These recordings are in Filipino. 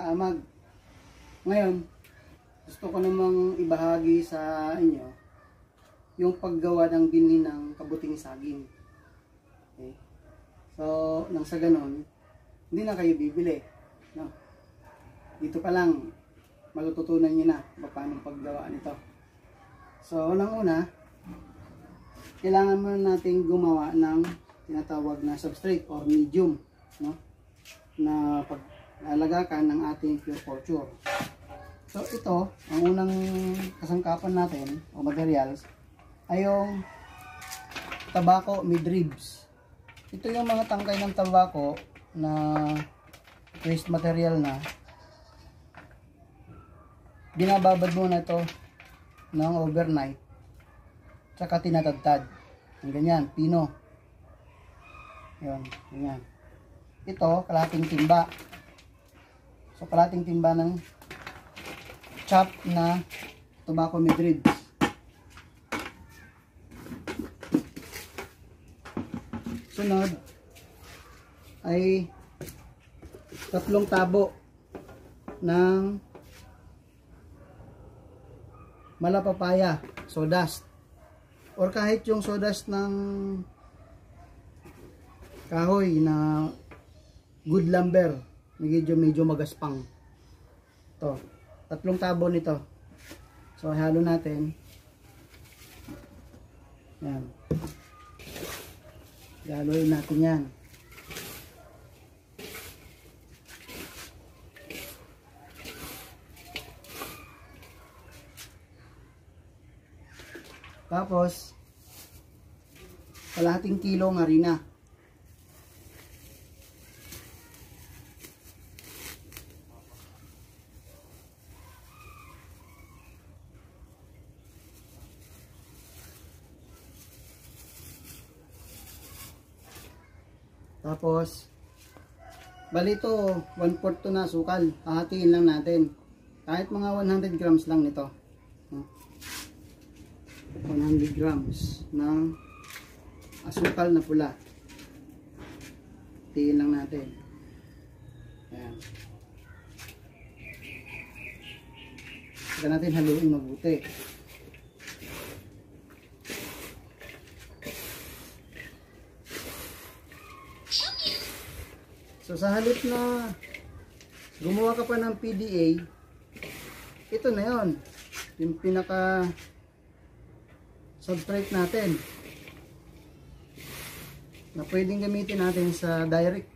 kaamag. Ngayon, gusto ko namang ibahagi sa inyo yung paggawa ng binhi ng kabuting saging. Okay? So, nang sa ganon, hindi na kayo bibili. No? Dito pa lang, matututunan nyo na paano paggawa nito. So, unang-una, kailangan muna natin gumawa ng tinatawag na substrate or medium no? na pag-alagakan ng ating pure culture. So, ito, ang unang kasangkapan natin o materials ay yung tabako midribs. Ito yung mga tangkay ng tabako na waste material na binababad muna ito ng overnight tsaka tinatagtad ang ganyan, pino yun, ganyan ito, kalating timba so kalating timba ng chop na tobacco midribs sunod ay tatlong tabo ng malapapaya, sawdust. Or kahit yung sawdust ng kahoy na good lumber, medyo medyo magaspang. To, tatlong tabo nito. So halo natin. Yan. Haluin natin yan. Tapos, kalahating kilo ng harina. Tapos, bali ito, 1 4 to na sukal. Hahatiin lang natin. Kahit mga 100 grams lang nito. 100 grams ng asukal na pula. Tiin lang natin. Ayan. Saka natin haluin mabuti. So sa halip na gumawa ka pa ng PDA, ito na yon yung pinaka substrate natin na pwedeng gamitin natin sa direct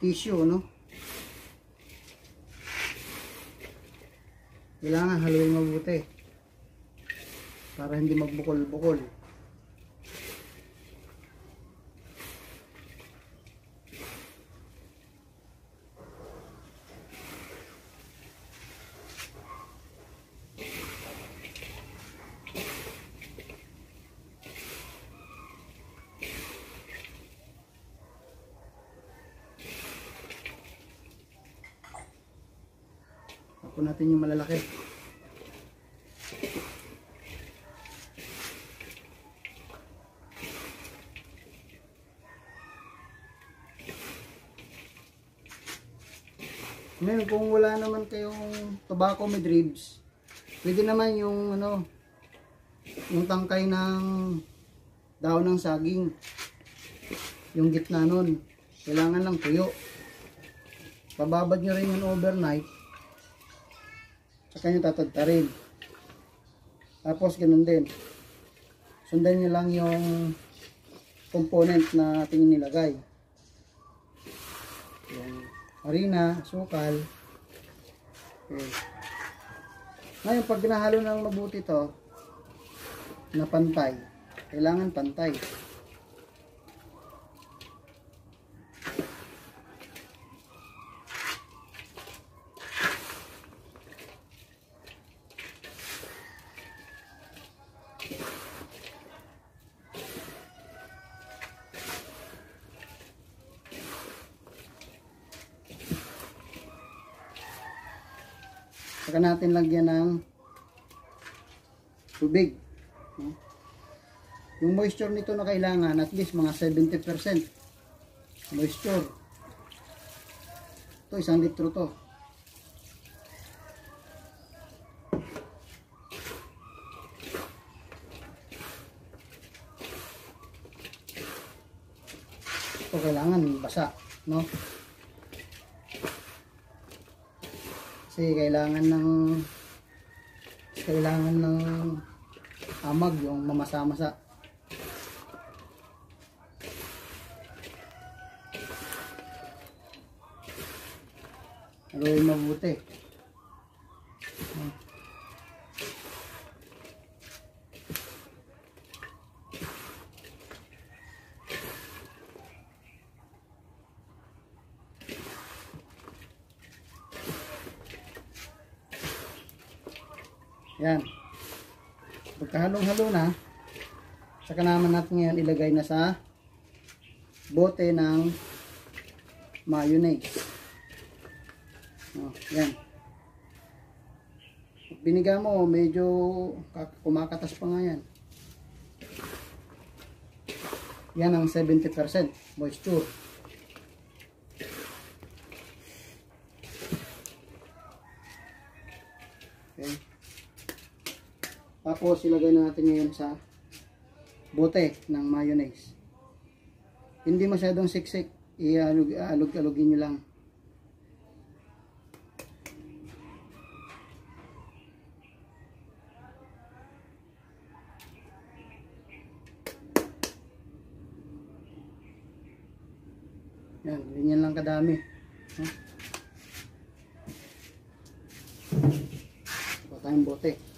tissue no? Kailangan haluin mabuti para hindi magbukol-bukol Ako natin yung malalaki. Ngayon, kung wala naman kayong tobacco med ribs, pwede naman yung ano, yung tangkay ng daon ng saging. Yung gitna nun. Kailangan lang tuyo. Pababad nyo rin yung overnight Saka nyo tatagtarin. Tapos ganun din. Sundan nyo lang yung component na ating nilagay. Yung harina, sukal. Okay. Ngayon, pag ginahalo ng mabuti to, na pantay, kailangan pantay. Saka natin lagyan ng tubig. Yung moisture nito na kailangan at least mga 70% moisture. Ito isang litro to. No? Kasi kailangan ng kailangan ng amag yung mamasa-masa. Haluin mabuti. Yan. Pagkahalong-halo na, saka naman natin ngayon ilagay na sa bote ng mayonnaise. Oh, yan. Biniga mo, medyo kumakatas pa nga yan. Yan ang 70% moisture. Tapos ilagay na natin ngayon sa bote ng mayonnaise. Hindi masyadong siksik. Ialog-alogin nyo lang. Yan, ganyan lang kadami. Huh? Ito tayong bote.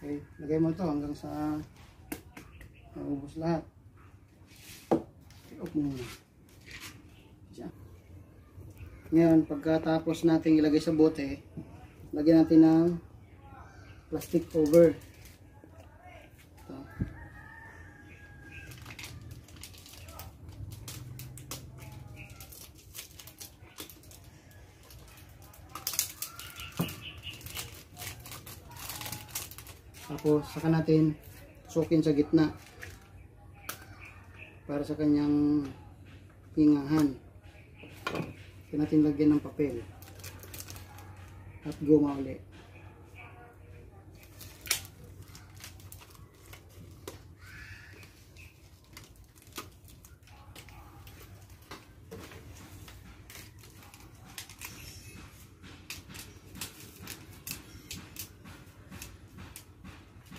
Okay, lagay mo ito hanggang sa naubos lahat. I-off mo muna. Siya. Ngayon, pagkatapos natin ilagay sa bote, lagyan natin ng plastic cover. Tapos, saka natin sukin sa gitna para sa kanyang hingahan. Kaya natin lagyan ng papel at guma ulit.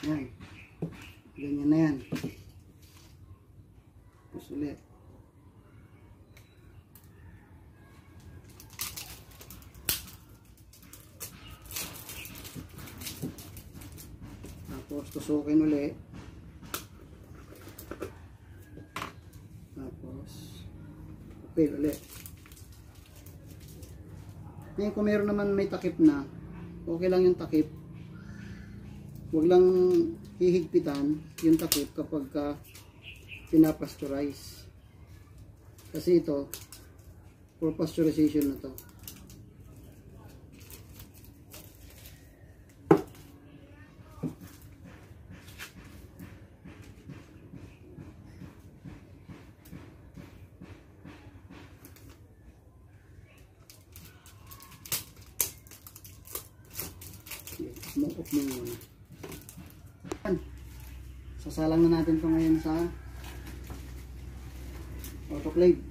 Yan. Ganyan na yan. Tapos ulit. Tapos tusukin ulit. Tapos papel ulit. Ngayon kung meron naman may takip na, okay lang yung takip. Huwag lang hihigpitan yung takip kapag ka pinapasteurize. Kasi ito, for pasteurization na to. Mukop mo muna. Sasalang na natin ito ngayon sa autoclave.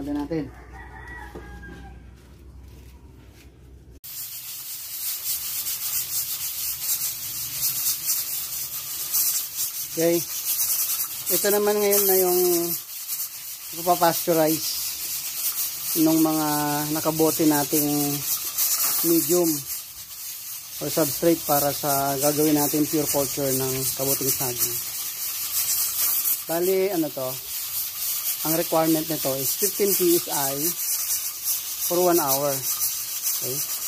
Armada natin. Okay. Ito naman ngayon na yung papasteurize ng mga nakabote nating medium or substrate para sa gagawin natin pure culture ng kabuting saging. Bali, ano to, ang requirement nito is 15 PSI for 1 hour. Okay?